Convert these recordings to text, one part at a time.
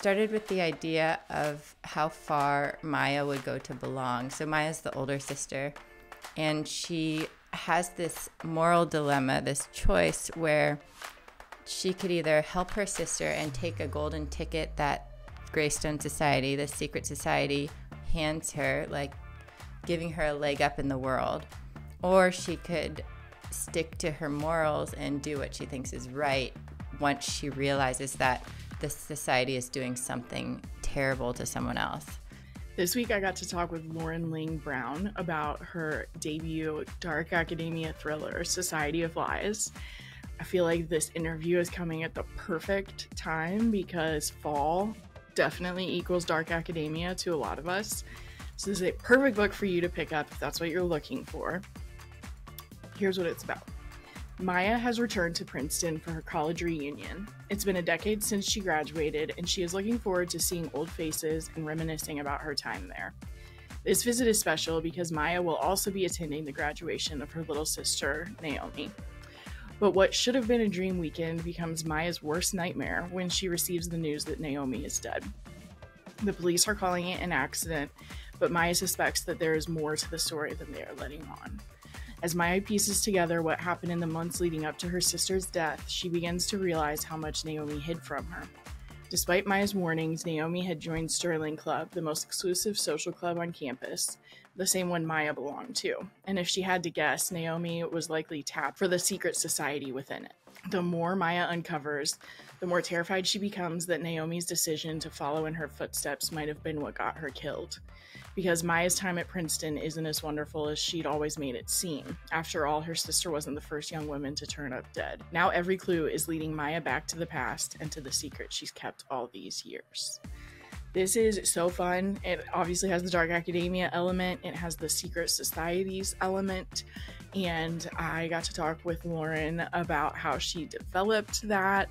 started with the idea of how far Maya would go to belong. So Maya's the older sister, and she has this moral dilemma, this choice where she could either help her sister and take a golden ticket that Greystone Society, the secret society, hands her, like giving her a leg up in the world, or she could stick to her morals and do what she thinks is right once she realizes that the society is doing something terrible to someone else. This week, I got to talk with Lauren Ling Brown about her debut dark academia thriller, Society of Lies. I feel like this interview is coming at the perfect time because fall definitely equals dark academia to a lot of us. So, this is a perfect book for you to pick up if that's what you're looking for. Here's what it's about Maya has returned to Princeton for her college reunion. It's been a decade since she graduated, and she is looking forward to seeing old faces and reminiscing about her time there. This visit is special because Maya will also be attending the graduation of her little sister, Naomi. But what should have been a dream weekend becomes Maya's worst nightmare when she receives the news that Naomi is dead. The police are calling it an accident, but Maya suspects that there is more to the story than they are letting on. As Maya pieces together what happened in the months leading up to her sister's death, she begins to realize how much Naomi hid from her. Despite Maya's warnings, Naomi had joined Sterling Club, the most exclusive social club on campus, the same one Maya belonged to. And if she had to guess, Naomi was likely tapped for the secret society within it. The more Maya uncovers, the more terrified she becomes that Naomi's decision to follow in her footsteps might have been what got her killed because Maya's time at Princeton isn't as wonderful as she'd always made it seem. After all, her sister wasn't the first young woman to turn up dead. Now every clue is leading Maya back to the past and to the secret she's kept all these years. This is so fun. It obviously has the dark academia element, it has the secret societies element, and I got to talk with Lauren about how she developed that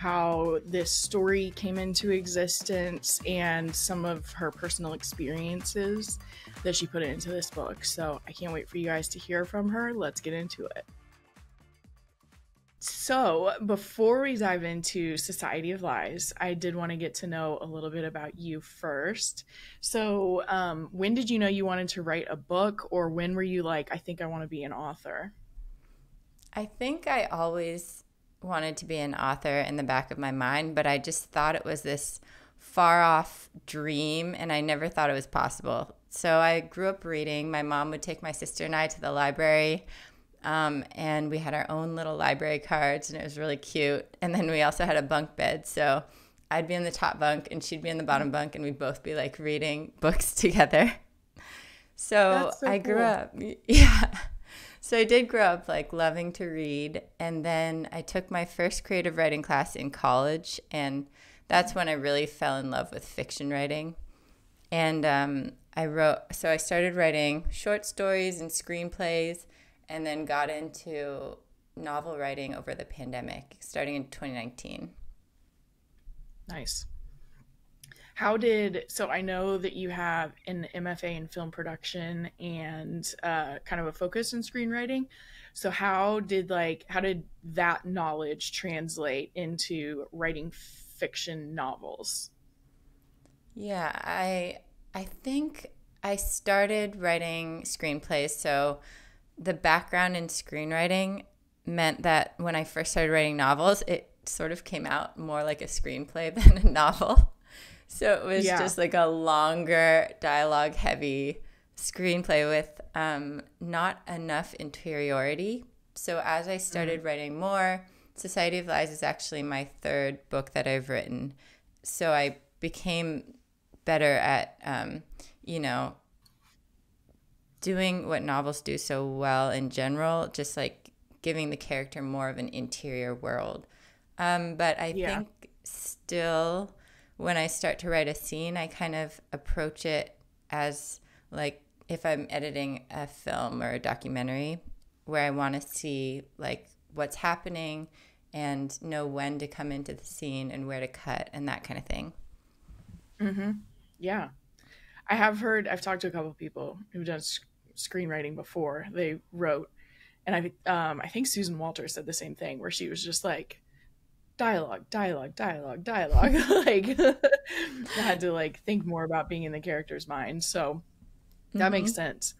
how this story came into existence and some of her personal experiences that she put into this book. So I can't wait for you guys to hear from her. Let's get into it. So, before we dive into Society of Lies, I did want to get to know a little bit about you first. So, um, when did you know you wanted to write a book, or when were you like, I think I want to be an author? I think I always wanted to be an author in the back of my mind, but I just thought it was this far off dream and I never thought it was possible. So I grew up reading. My mom would take my sister and I to the library. Um, and we had our own little library cards, and it was really cute. And then we also had a bunk bed. So I'd be in the top bunk, and she'd be in the bottom bunk, and we'd both be like reading books together. So, so I grew cool. up, yeah. So I did grow up like loving to read. And then I took my first creative writing class in college. And that's when I really fell in love with fiction writing. And um, I wrote, so I started writing short stories and screenplays and then got into novel writing over the pandemic, starting in 2019. Nice. How did so? I know that you have an MFA in film production and uh, kind of a focus in screenwriting. So how did like how did that knowledge translate into writing fiction novels? Yeah, I I think I started writing screenplays. So the background in screenwriting meant that when I first started writing novels, it sort of came out more like a screenplay than a novel. So it was yeah. just like a longer, dialogue heavy screenplay with um, not enough interiority. So as I started mm. writing more, Society of Lies is actually my third book that I've written. So I became better at, um, you know, doing what novels do so well in general, just like giving the character more of an interior world. Um, but I yeah. think still when I start to write a scene, I kind of approach it as like if I'm editing a film or a documentary where I want to see like what's happening and know when to come into the scene and where to cut and that kind of thing. Mhm. Yeah. I have heard I've talked to a couple people who've done sc- screenwriting before. They wrote and I um I think Susan Walters said the same thing where she was just like dialogue, dialogue, dialogue, dialogue. like I had to like think more about being in the character's mind. So that mm-hmm. makes sense.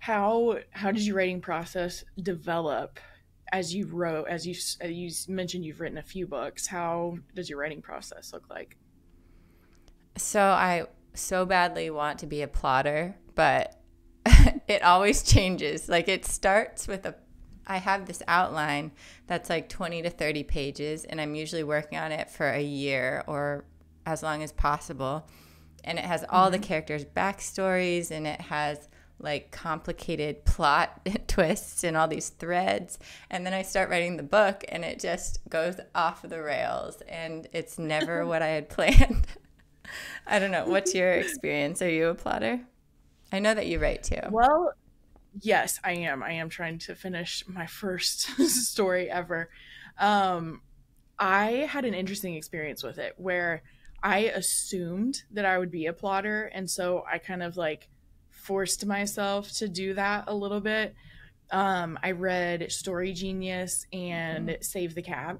How how did your writing process develop as you wrote as you as you mentioned you've written a few books. How does your writing process look like? So I so badly want to be a plotter, but it always changes. Like it starts with a I have this outline that's like 20 to 30 pages and I'm usually working on it for a year or as long as possible. And it has all mm-hmm. the characters' backstories and it has like complicated plot twists and all these threads. And then I start writing the book and it just goes off the rails and it's never what I had planned. I don't know. What's your experience? Are you a plotter? I know that you write too. Well, yes, I am. I am trying to finish my first story ever. Um, I had an interesting experience with it where I assumed that I would be a plotter. And so I kind of like forced myself to do that a little bit. Um, I read Story Genius and mm-hmm. Save the Cat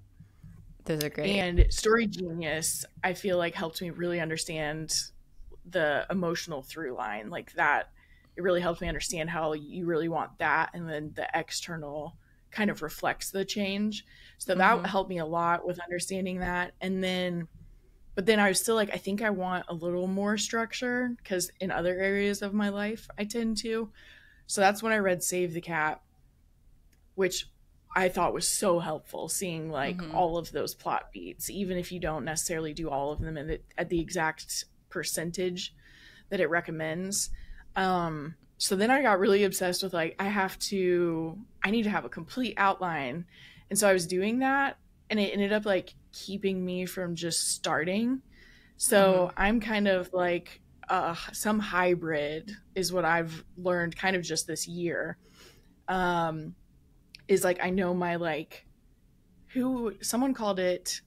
those are great. And Story Genius, I feel like helped me really understand the emotional through line. Like that, it really helped me understand how you really want that. And then the external kind of reflects the change. So that mm-hmm. helped me a lot with understanding that. And then, but then I was still like, I think I want a little more structure because in other areas of my life, I tend to. So that's when I read Save the Cat, which I thought was so helpful seeing like mm-hmm. all of those plot beats, even if you don't necessarily do all of them the, at the exact percentage that it recommends. Um, so then I got really obsessed with like, I have to, I need to have a complete outline. And so I was doing that and it ended up like keeping me from just starting. So mm-hmm. I'm kind of like, uh, some hybrid is what I've learned kind of just this year. Um, is like I know my like who someone called it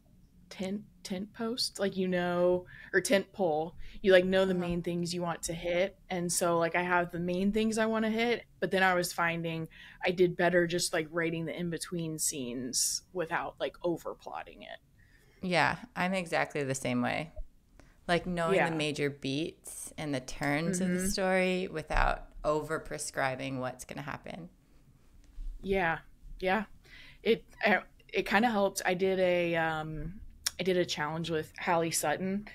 tent tent post like you know or tent pole you like know the uh-huh. main things you want to hit and so like i have the main things i want to hit but then i was finding i did better just like writing the in between scenes without like over plotting it yeah i'm exactly the same way like knowing yeah. the major beats and the turns mm-hmm. of the mm-hmm. story without over prescribing what's going to happen yeah, yeah. It it kind of helped. I did a um, I did a challenge with Halley Sutton.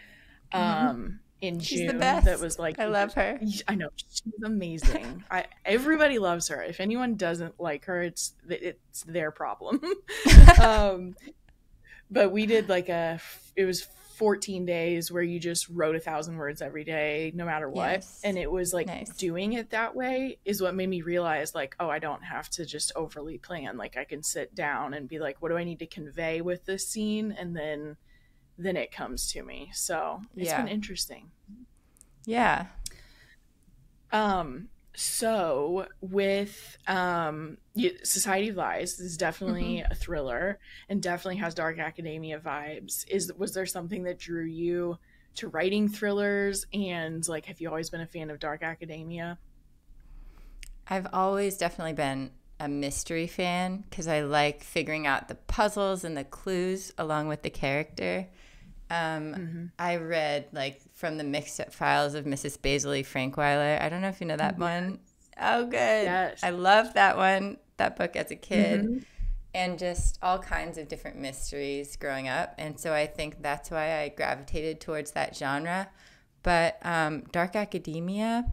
Mm-hmm. Um, mm-hmm. In she's June, that was like I love her. I know she's amazing. I everybody loves her. If anyone doesn't like her, it's it's their problem. um, but we did like a it was 14 days where you just wrote a thousand words every day, no matter what. Yes. And it was like nice. doing it that way is what made me realize, like, oh, I don't have to just overly plan. Like, I can sit down and be like, what do I need to convey with this scene? And then then it comes to me. So it's yeah. been interesting. Yeah. Um, so with um society of lies this is definitely mm-hmm. a thriller and definitely has dark academia vibes is was there something that drew you to writing thrillers and like have you always been a fan of dark academia i've always definitely been a mystery fan because i like figuring out the puzzles and the clues along with the character um, mm-hmm. I read like from the mixed up files of Mrs. Basil Frankweiler. I don't know if you know that mm-hmm. one. Oh, good. Yes. I love that one, that book as a kid. Mm-hmm. And just all kinds of different mysteries growing up. And so I think that's why I gravitated towards that genre. But um, Dark Academia,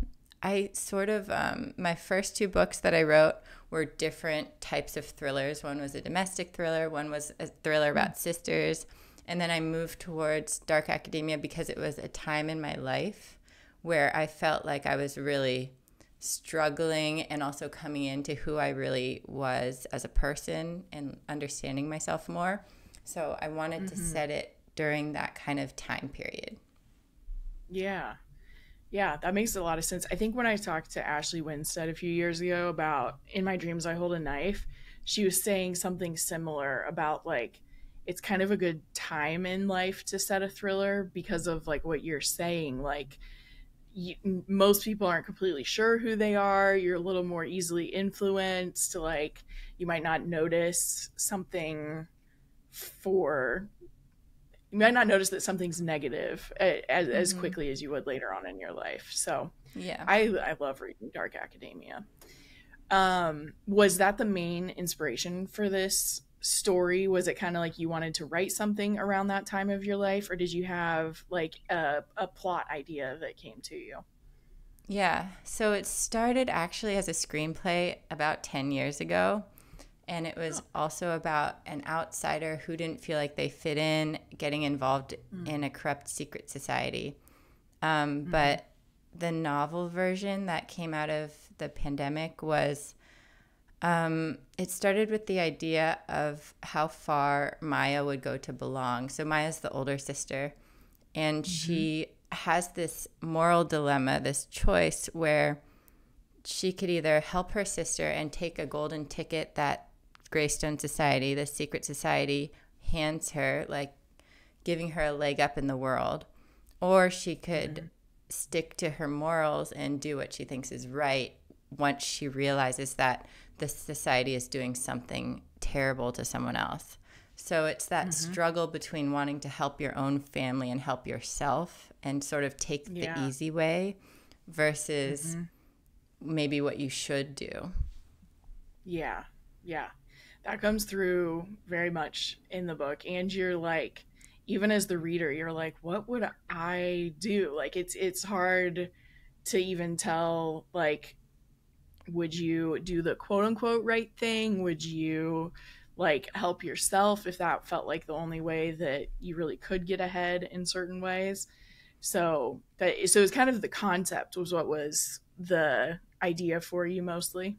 I sort of, um, my first two books that I wrote were different types of thrillers. One was a domestic thriller, one was a thriller about mm-hmm. sisters and then I moved towards dark academia because it was a time in my life where I felt like I was really struggling and also coming into who I really was as a person and understanding myself more. So I wanted mm-hmm. to set it during that kind of time period. Yeah. Yeah, that makes a lot of sense. I think when I talked to Ashley Winstead a few years ago about In My Dreams I Hold a Knife, she was saying something similar about like it's kind of a good time in life to set a thriller because of like what you're saying like you, most people aren't completely sure who they are you're a little more easily influenced like you might not notice something for you might not notice that something's negative as, mm-hmm. as quickly as you would later on in your life. So yeah, I I love reading Dark Academia. Um, was that the main inspiration for this story? Was it kind of like you wanted to write something around that time of your life, or did you have like a, a plot idea that came to you? Yeah, so it started actually as a screenplay about 10 years ago. And it was also about an outsider who didn't feel like they fit in, getting involved mm. in a corrupt secret society. Um, mm-hmm. But the novel version that came out of the pandemic was um, it started with the idea of how far Maya would go to belong. So Maya's the older sister, and mm-hmm. she has this moral dilemma, this choice where she could either help her sister and take a golden ticket that Greystone Society, the secret society, hands her, like giving her a leg up in the world, or she could mm-hmm. stick to her morals and do what she thinks is right once she realizes that the society is doing something terrible to someone else. So it's that mm-hmm. struggle between wanting to help your own family and help yourself and sort of take yeah. the easy way versus mm-hmm. maybe what you should do. Yeah. Yeah. That comes through very much in the book and you're like even as the reader you're like what would I do? Like it's it's hard to even tell like would you do the quote unquote right thing? Would you like help yourself if that felt like the only way that you really could get ahead in certain ways? So that so it was kind of the concept was what was the idea for you mostly.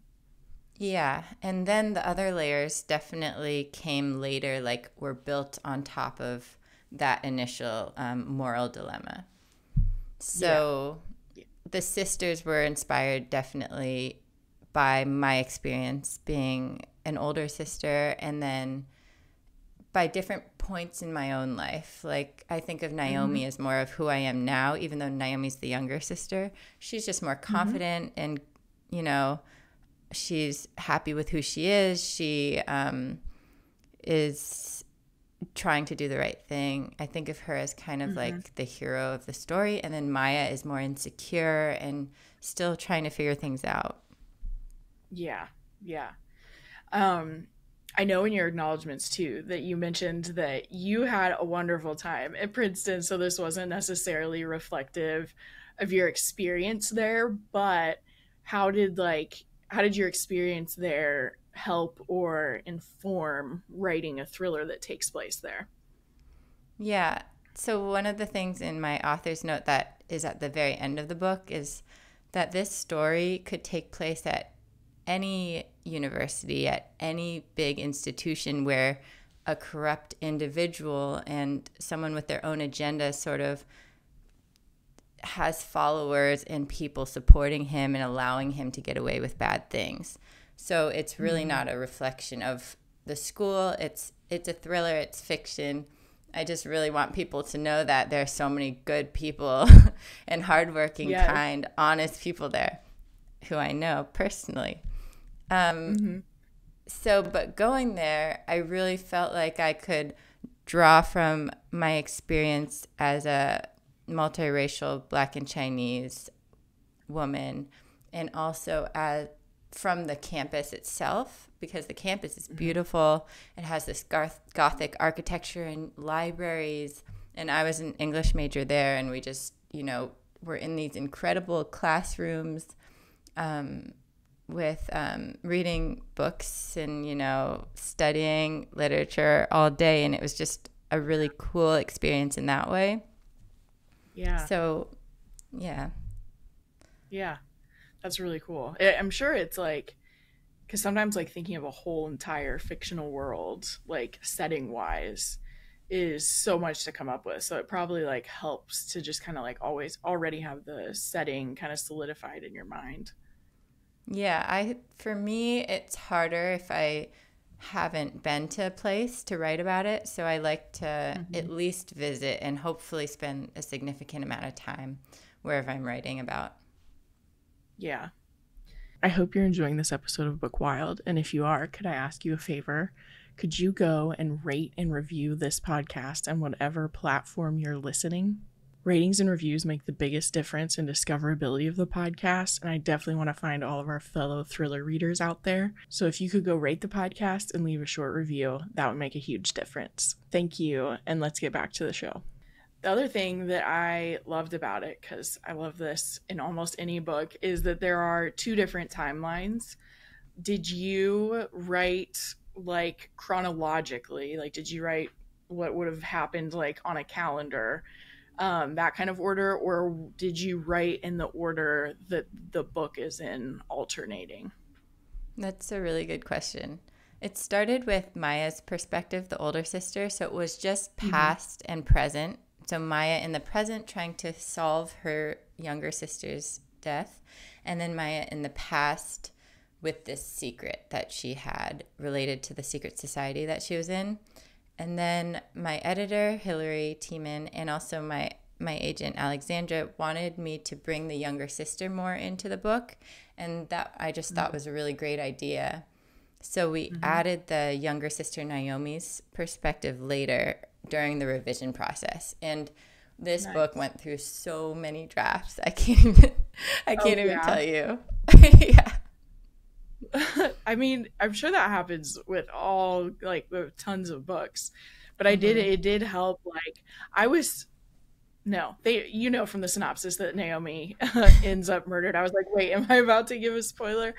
Yeah, and then the other layers definitely came later, like were built on top of that initial um, moral dilemma. So yeah. the sisters were inspired definitely by my experience being an older sister and then by different points in my own life. Like I think of Naomi mm-hmm. as more of who I am now, even though Naomi's the younger sister. She's just more mm-hmm. confident mm-hmm. and, you know, she's happy with who she is. She um, is trying to do the right thing. I think of her as kind of mm-hmm. like the hero of the story. And then Maya is more insecure and still trying to figure things out. Yeah. Yeah. Um, I know in your acknowledgments too that you mentioned that you had a wonderful time at Princeton, so this wasn't necessarily reflective of your experience there, but how did like how did your experience there help or inform writing a thriller that takes place there? Yeah. So one of the things in my author's note that is at the very end of the book is that this story could take place at any university, at any big institution where a corrupt individual and someone with their own agenda sort of has followers and people supporting him and allowing him to get away with bad things. So it's really mm-hmm. not a reflection of the school. It's it's a thriller, it's fiction. I just really want people to know that there are so many good people and hardworking, yes. kind, honest people there who I know personally. Um, mm-hmm. So, but going there, I really felt like I could draw from my experience as a multiracial Black and Chinese woman, and also as from the campus itself because the campus is mm-hmm. beautiful. It has this gothic architecture and libraries. And I was an English major there, and we just, you know, were in these incredible classrooms. Um, with um, reading books and you know studying literature all day and it was just a really cool experience in that way. Yeah. So yeah. Yeah. That's really cool. I'm sure it's like because sometimes like thinking of a whole entire fictional world like setting wise is so much to come up with. So it probably like helps to just kind of like always already have the setting kind of solidified in your mind yeah, I for me it's harder if I haven't been to a place to write about it, so I like to mm-hmm. at least visit and hopefully spend a significant amount of time wherever I'm writing about. Yeah. I hope you're enjoying this episode of Bookwild, and if you are, could I ask you a favor? could you go and rate and review this podcast on whatever platform you're listening? Ratings and reviews make the biggest difference in discoverability of the podcast, and I definitely want to find all of our fellow thriller readers out there. So if you could go rate the podcast and leave a short review, that would make a huge difference. Thank you, and let's get back to the show. The other thing that I loved about it, because I love this in almost any book, is that there are two different timelines. Did you write like chronologically? Like, did you write what would have happened like on a calendar? Um, that kind of order, or did you write in the order that the book is in, alternating? That's a really good question. It started with Maya's perspective, the older sister. So it was just mm-hmm. past mm-hmm. and present. So Maya in the present trying to solve her younger sister's death, and then Maya in the past with this secret that she had related to the secret society that she was in. And then my editor, Hillary Tiemann, and also my my agent Alexandra wanted me to bring the younger sister more into the book, and that I just thought mm-hmm. was a really great idea. So we mm-hmm. added the younger sister Naomi's perspective later during the revision process, and this nice. book went through so many drafts. I can't even I can't oh, even yeah. tell you. yeah. I mean, I'm sure that happens with all like with tons of books, but I did mm-hmm. it did help. Like I was no, they you know from the synopsis that Naomi ends up murdered. I was like, wait, am I about to give a spoiler?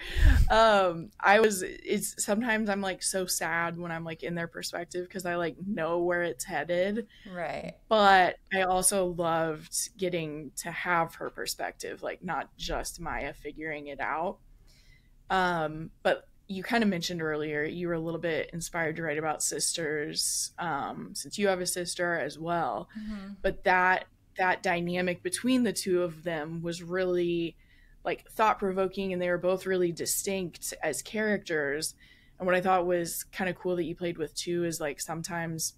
Um, I was. It's sometimes I'm like so sad when I'm like in their perspective because I like know where it's headed. Right. But I also loved getting to have her perspective, like not just Maya figuring it out. Um, but you kind of mentioned earlier you were a little bit inspired to write about sisters um, since you have a sister as well mm-hmm. but that that dynamic between the two of them was really like thought provoking and they were both really distinct as characters and what i thought was kind of cool that you played with too is like sometimes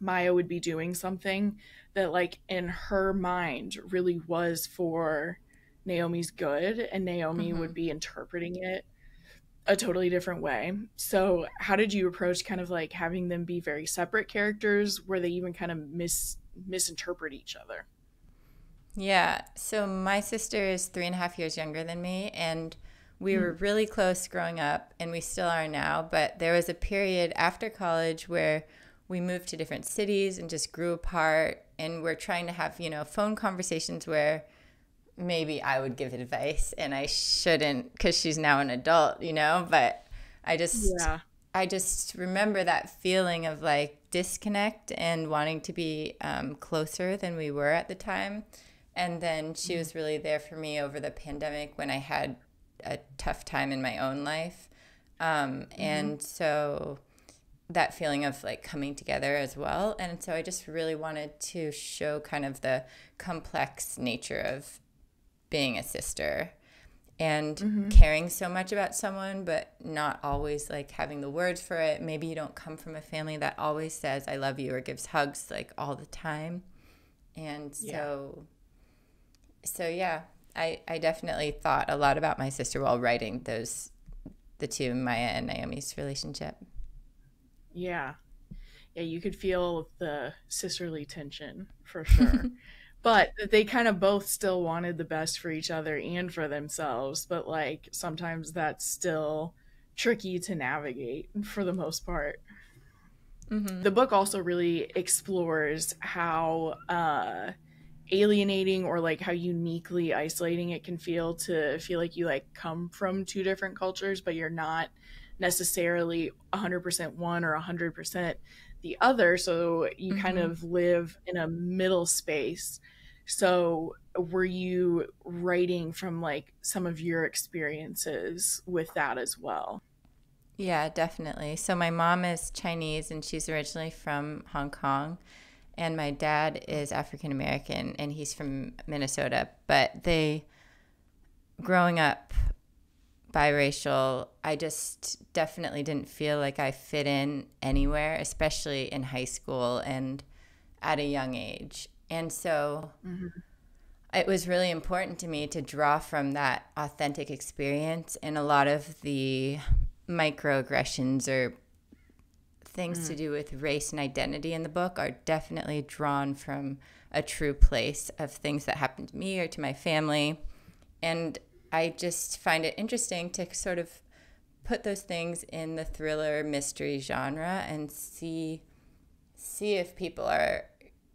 maya would be doing something that like in her mind really was for Naomi's good and Naomi mm-hmm. would be interpreting it a totally different way. So, how did you approach kind of like having them be very separate characters where they even kind of mis misinterpret each other? Yeah. So, my sister is three and a half years younger than me, and we mm. were really close growing up, and we still are now. But there was a period after college where we moved to different cities and just grew apart, and we're trying to have, you know, phone conversations where maybe I would give advice and I shouldn't because she's now an adult, you know, but I just yeah. I just remember that feeling of like disconnect and wanting to be um, closer than we were at the time. And then she was really there for me over the pandemic when I had a tough time in my own life. Um, mm-hmm. And so that feeling of like coming together as well. And so I just really wanted to show kind of the complex nature of being a sister and mm-hmm. caring so much about someone but not always like having the words for it. Maybe you don't come from a family that always says i love you or gives hugs like all the time. And so yeah. so yeah i i definitely thought a lot about my sister while writing those the two maya and naomi's relationship. Yeah. Yeah you could feel the sisterly tension for sure but they kind of both still wanted the best for each other and for themselves but like sometimes that's still tricky to navigate for the most part mm-hmm. the book also really explores how uh alienating or like how uniquely isolating it can feel to feel like you like come from two different cultures but you're not necessarily 100% one or 100% the other so you mm-hmm. kind of live in a middle space so, were you writing from like some of your experiences with that as well? Yeah, definitely. So, my mom is Chinese and she's originally from Hong Kong, and my dad is African American and he's from Minnesota. But they, growing up biracial, I just definitely didn't feel like I fit in anywhere, especially in high school and at a young age. And so mm-hmm. it was really important to me to draw from that authentic experience and a lot of the microaggressions or things mm. to do with race and identity in the book are definitely drawn from a true place of things that happened to me or to my family. And I just find it interesting to sort of put those things in the thriller mystery genre and see see if people are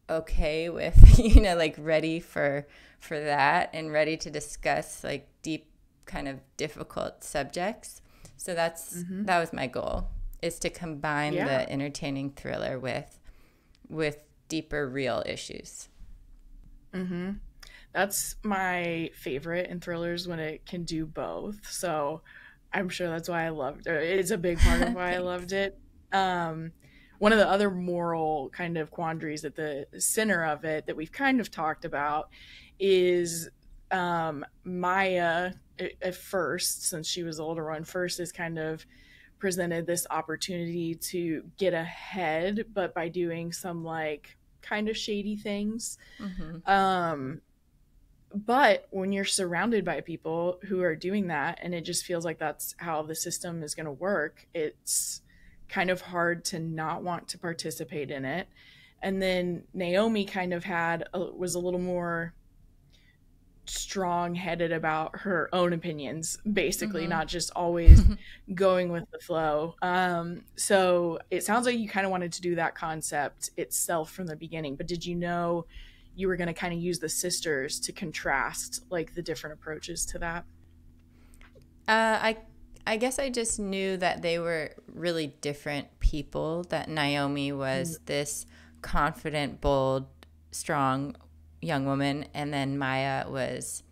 okay with you know like ready for for that and ready to discuss like deep kind of difficult subjects. So that's mm-hmm. that was my goal is to combine yeah. the entertaining thriller with with deeper real issues. Mm-hmm. That's my favorite in thrillers when it can do both. So i'm sure that's why i loved it it's a big part of why i loved it. Um one of the other moral kind of quandaries at the center of it that we've kind of talked about is um, Maya at first, since she was the older one, first is kind of presented this opportunity to get ahead, but by doing some like kind of shady things. Mm-hmm. Um, but when you're surrounded by people who are doing that, and it just feels like that's how the system is going to work, it's kind of hard to not want to participate in it. And then Naomi kind of had a, was a little more strong headed about her own opinions, basically, mm-hmm. not just always going with the flow. Um, so it sounds like you kind of wanted to do that concept itself from the beginning, but did you know you were going to kind of use the sisters to contrast like the different approaches to that? Uh, I I guess I just knew that they were really different people. That Naomi was mm. this confident, bold, strong young woman, and then Maya was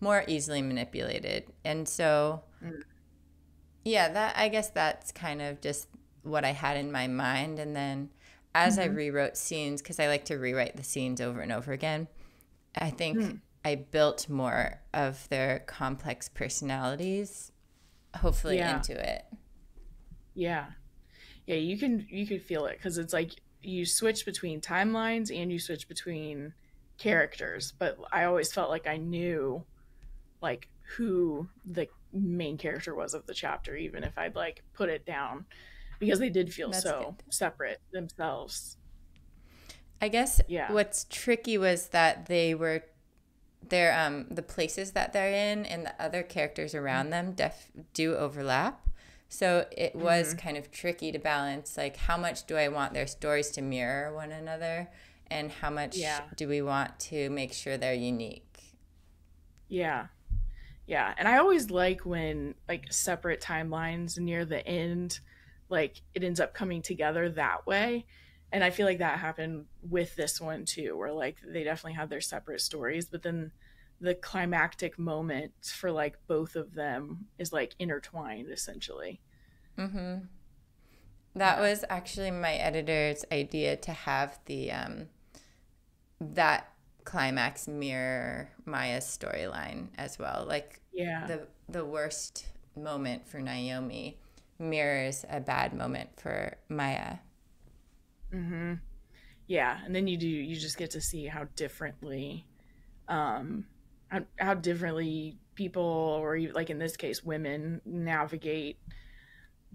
more easily manipulated. And so, mm. yeah, that I guess that's kind of just what I had in my mind. And then as mm-hmm. I rewrote scenes, because I like to rewrite the scenes over and over again, I think mm. I built more of their complex personalities hopefully yeah. into it. Yeah. Yeah, you can you can feel it cuz it's like you switch between timelines and you switch between characters, but I always felt like I knew like who the main character was of the chapter even if I'd like put it down because they did feel That's so good. separate themselves. I guess yeah. what's tricky was that they were their um the places that they're in and the other characters around mm-hmm. them def do overlap. So it was mm-hmm. kind of tricky to balance like how much do I want their stories to mirror one another and how much yeah. do we want to make sure they're unique. Yeah. Yeah, and I always like when like separate timelines near the end like it ends up coming together that way and I feel like that happened with this one too, where like they definitely had their separate stories, but then the climactic moment for like both of them is like intertwined essentially. Mm-hmm. That yeah. was actually my editor's idea to have the um that climax mirror Maya's storyline as well. Like yeah. the the worst moment for Naomi mirrors a bad moment for Maya. Mm-hmm. Yeah, and then you do you just get to see how differently, um, how, how differently people, or like in this case, women navigate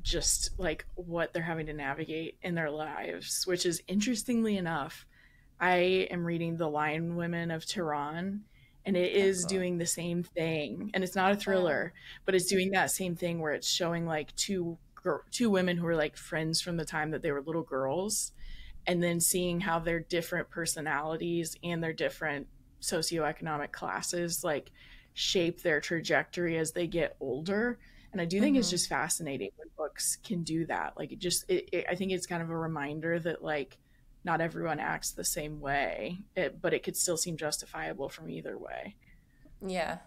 just like what they're having to navigate in their lives. Which is interestingly enough, I am reading The Lion Women of Tehran, and it is cool. doing the same thing. And it's not a thriller, but it's doing that same thing where it's showing like two two women who are like friends from the time that they were little girls and then seeing how their different personalities and their different socioeconomic classes like shape their trajectory as they get older. And i do think mm-hmm. it's just fascinating when books can do that. Like it just it, it, i think it's kind of a reminder that like not everyone acts the same way. It, but it could still seem justifiable from either way. Yeah.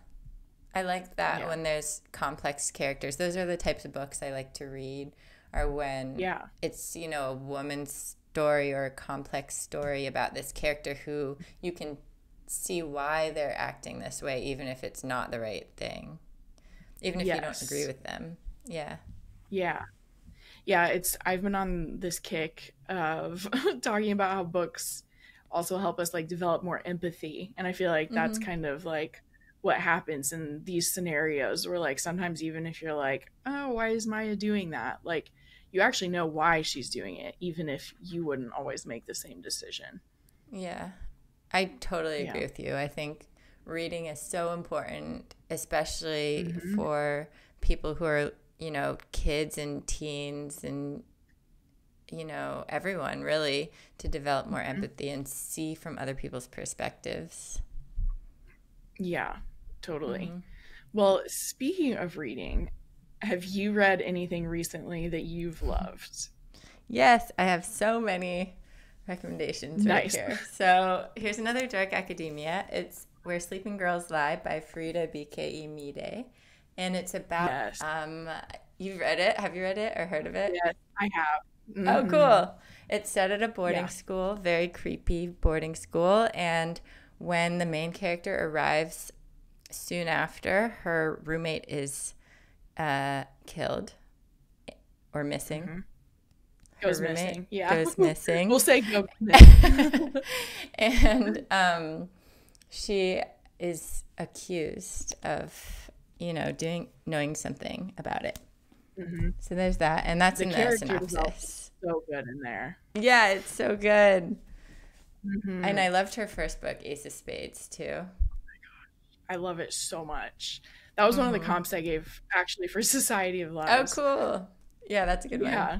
I like that yeah. when there's complex characters. Those are the types of books i like to read or when yeah. it's you know a woman's story or a complex story about this character who you can see why they're acting this way, even if it's not the right thing, even if yes. you don't agree with them. Yeah. Yeah. Yeah. It's, I've been on this kick of talking about how books also help us like develop more empathy. And I feel like that's mm-hmm. kind of like, what happens in these scenarios where like sometimes even if you're like oh why is maya doing that like you actually know why she's doing it, even if you wouldn't always make the same decision. Yeah, I totally agree Yeah. with you. I think reading is so important, especially Mhm. for people who are, you know, kids and teens and, you know, everyone really to develop more Mhm. empathy and see from other people's perspectives. Yeah, totally. Mhm. Well, speaking of reading, have you read anything recently that you've loved? Yes, I have so many recommendations Nice. right here. So here's another Dark Academia. It's Where Sleeping Girls Lie by Faridah Àbíké-Íyímídé. And it's about Yes. um you've read it? Have you read it or heard of it? Yes, I have. Oh, Mhm. cool. It's set at a boarding Yeah. school, very creepy boarding school. And when the main character arrives soon after, her roommate is uh, killed or missing. Mhm. Her Goes missing. Yeah. Goes missing. we'll say go missing. and um, she is accused of, you know, doing knowing something about it. Mhm. So there's that, and that's The in the synopsis. So good in there. Yeah, it's so good. Mhm. And I loved her first book, Ace of Spades, too. Oh my gosh. I love it so much. That was one of the Mhm. comps I gave actually for Society of Oh, cool. Yeah, that's a good one. Yeah.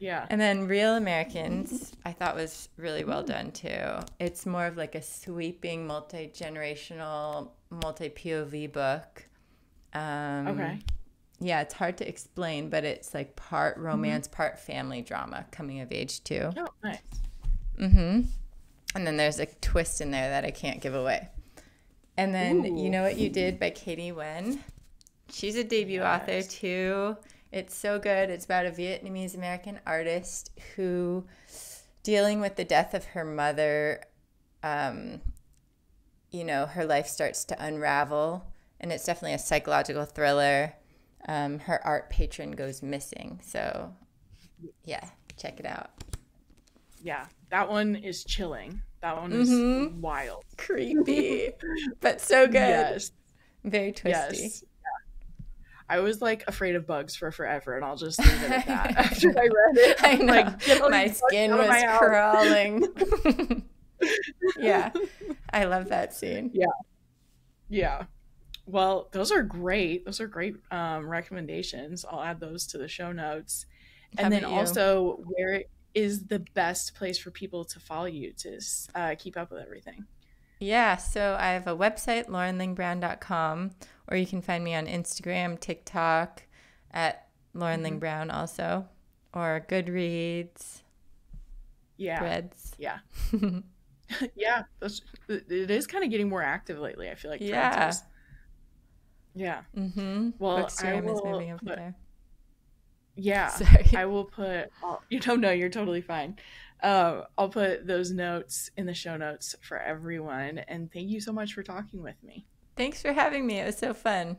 Yeah. And then Real Americans, I thought was really well done too. It's more of like a sweeping, multi generational, multi POV book. Um, Okay. Yeah, it's hard to explain, but it's like part romance, part family drama, coming of age too. Oh, nice. Mm-hmm. And then there's a twist in there that I can't give away. And then Ooh. you know what you did by K.T. Nguyen. She's a debut author too. It's so good. It's about a Vietnamese American artist who, dealing with the death of her mother, um, you know, her life starts to unravel, and it's definitely a psychological thriller. Um, her art patron goes missing, so yeah, check it out. Yeah. That one is chilling. That one is Mhm. wild. creepy, but so good. Yes. Very twisty. Yes. Yeah. I was like afraid of bugs for forever, and I'll just leave it at that. After I read it, I'm like, my skin was my crawling. yeah, I love that scene. Yeah. Yeah. Well, those are great. Those are great um, recommendations. I'll add those to the show notes. How And then you? also, where is the best place for people to follow you to uh, keep up with everything? Yeah, so I have a website, laurenlingbrown.com, or you can find me on Instagram, TikTok at Lauren Ling Brown also, or Goodreads, Yeah. Threads. Yeah. yeah. It is kind of getting more active lately, I feel like. Yeah. is. Yeah. Mm-hmm. Well, I Bookstagram is will moving over put- there. Yeah. Sorry. I will put, you don't know, you're totally fine. Uh, I'll put those notes in the show notes for everyone. And thank you so much for talking with me. Thanks for having me. It was so fun.